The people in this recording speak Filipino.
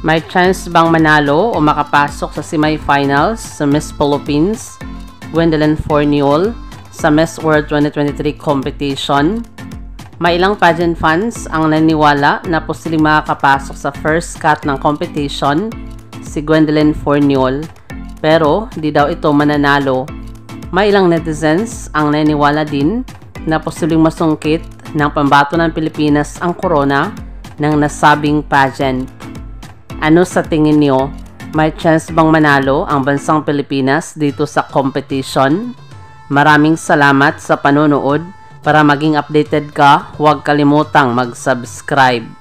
May chance bang manalo o makapasok sa semifinals sa Miss Philippines, Gwendolyn Forniol, sa Miss World 2023 competition? May ilang pageant fans ang naniwala na posibleng makakapasok sa first cut ng competition, si Gwendolyn Forniol, pero di daw ito mananalo. May ilang netizens ang naniwala din na posibleng masungkit ng pambato ng Pilipinas ang corona ng nasabing pageant. Ano sa tingin niyo? May chance bang manalo ang bansang Pilipinas dito sa competition? Maraming salamat sa panonood. Para maging updated ka, huwag kalimutang mag-subscribe.